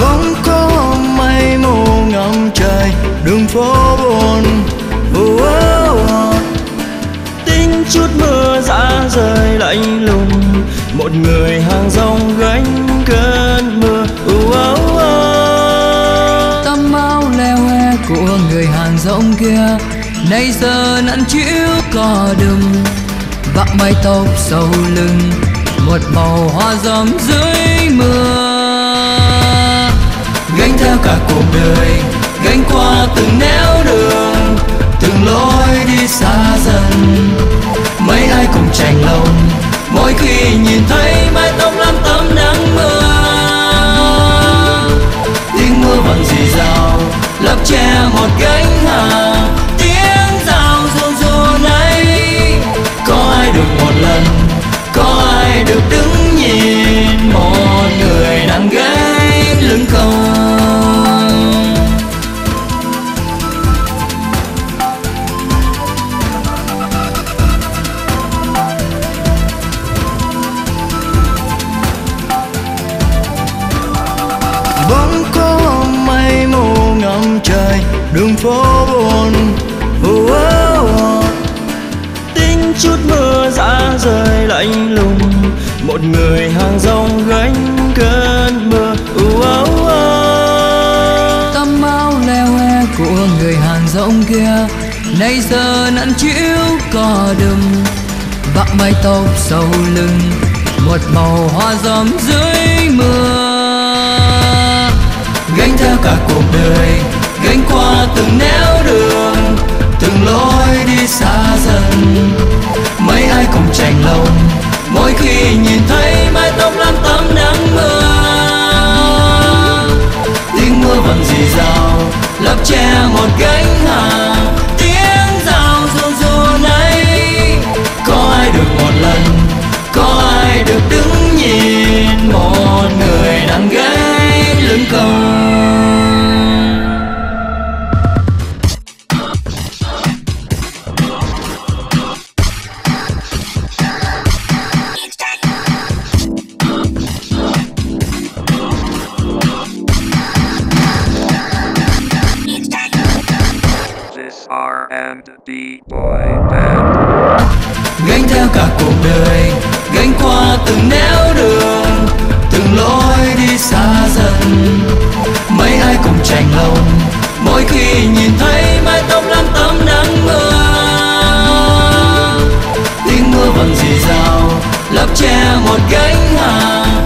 vẫn có mây mù ngậm trời đường phố buồn oh, oh, oh. tiếng chút mưa dã rời lạnh lùng một người hàng rong gánh cơn mưa oh, oh, oh. tấm áo leo he của người hàng rong kia nay giờ nặn chiếu cò đừng vặn mái tóc sau lưng một màu hoa râm dưới mưa gánh theo cả cuộc đời gánh qua từng trời đường phố buồn oh, oh, oh. tính chút mưa giá rơi lạnh lùng một người hàng rong gánh cơn mưa uh, oh, oh. tấm áo leo he của người hàng rong kia nay giờ nặng chịu cò đừng vạc mái tóc sau lưng một màu hoa rом dưới mưa gánh theo cả cuộc đời mấy ai cùng chành lòng, mỗi khi nhìn thấy mái tóc lắm tắm nắng mưa tiếng mưa vẫn rì rào lấp che một gánh hàng tiếng rào run run này, có ai được một lần, có ai được đứng nhìn một người đang gánh lưng cầu? Star Boy Band. Gánh theo cả cuộc đời, gánh qua từng nẻo đường, từng lối đi xa dần. Mấy ai cùng chành lòng, mỗi khi nhìn thấy mái tóc lắm tấm nắng mưa. Tiếng mưa vẫn dì dào, lấp che một gánh hàng